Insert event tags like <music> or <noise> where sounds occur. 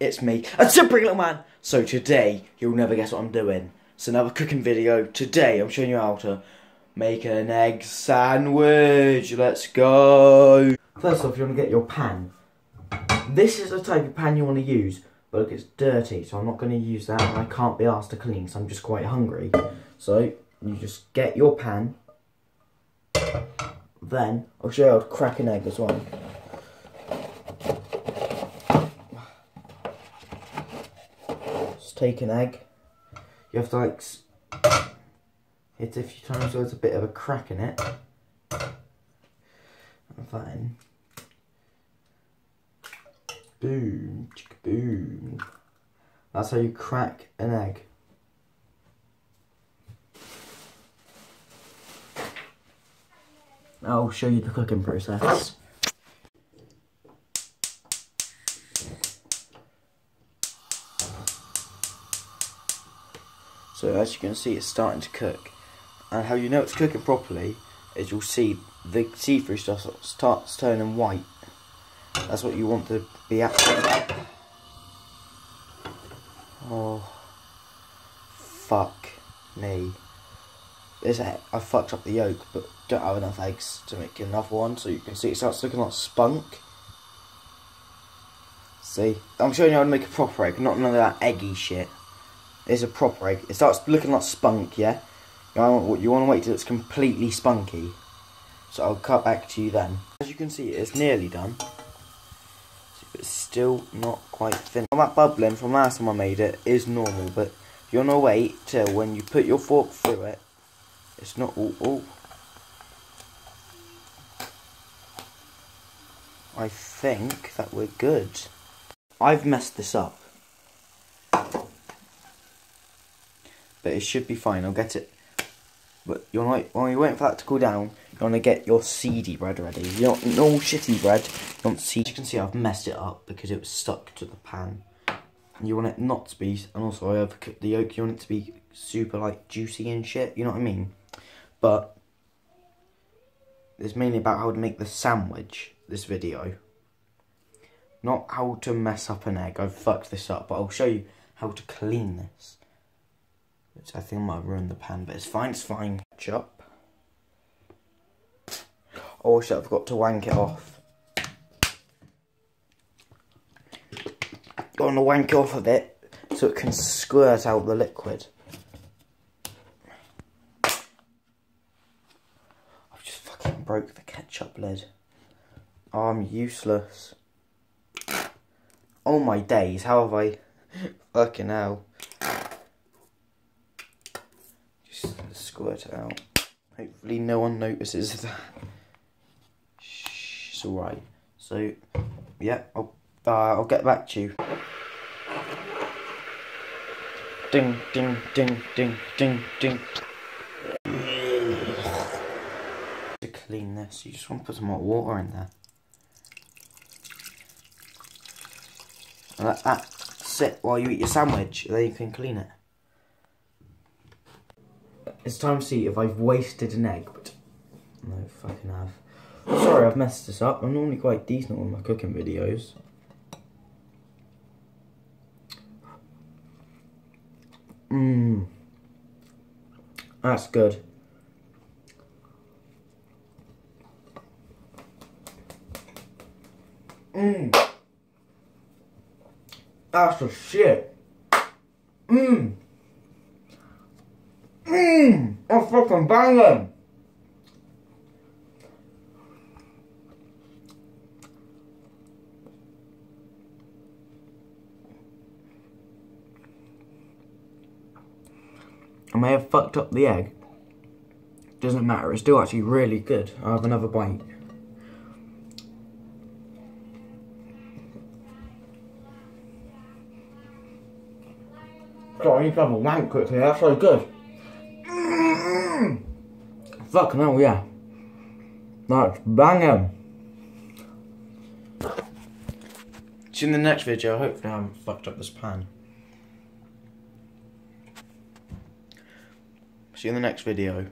it's me, a simpering little man. So today, you'll never guess what I'm doing. It's another cooking video. Today, I'm showing you how to make an egg sandwich. Let's go. First off, you want to get your pan. This is the type of pan you want to use, but look, it's dirty, so I'm not going to use that, and I can't be asked to clean, so I'm just quite hungry. So, you just get your pan. Then, I'll show you how to crack an egg as well. Take an egg. You have to like hit it a few times so there's a bit of a crack in it. And then boom, boom. That's how you crack an egg. I'll show you the cooking process. So as you can see, it's starting to cook. And how you know it's cooking properly is you'll see the see-through stuff starts turning white. That's what you want to be at. Oh, fuck me. This I fucked up the yolk, but don't have enough eggs to make another one. So you can see it starts looking like spunk. See, I'm showing you how to make a proper egg, not none of that eggy shit. It's a proper egg. It starts looking like spunk, yeah? You want, you want to wait till it's completely spunky. So I'll cut back to you then. As you can see, it's nearly done. It's still not quite finished. That bubbling from last time I made it is normal, but you want to wait till when you put your fork through it, it's not all... all. I think that we're good. I've messed this up. But it should be fine. I'll get it. But you're want when you're waiting for that to cool down, you want to get your seedy bread ready. You don't no shitty bread. You want seed. As you can see, I've messed it up because it was stuck to the pan. And you want it not to be, and also I overcooked the yolk. You want it to be super like juicy and shit. You know what I mean? But it's mainly about how to make the sandwich. This video, not how to mess up an egg. I've fucked this up, but I'll show you how to clean this. Which I think I might ruin the pan, but it's fine, it's fine. Chop. Oh shit, I forgot to wank it off. You want to wank it off a bit so it can squirt out the liquid. I've just fucking broke the ketchup lid. I'm useless. Oh my days, how have I... <laughs> fucking hell. Squirt out. Hopefully no one notices that. Shh, it's alright. So, yeah, I'll, uh, I'll get back to you. Ding, ding, ding, ding, ding, ding. To clean this, you just want to put some hot water in there. Let that sit while you eat your sandwich, then you can clean it it's time to see if I've wasted an egg, but no fucking have. Sorry, I've messed this up. I'm normally quite decent with my cooking videos. Mmm. That's good. Mmm. That's the shit. Mmm. Mmm, I'm fucking banging. I may have fucked up the egg. Doesn't matter, it's still actually really good. I'll have another bite. Need to have a wank quickly, that's so good. <clears throat> Fuck no, yeah. That's banging. See in the next video. Hopefully I haven't fucked up this pan. See you in the next video.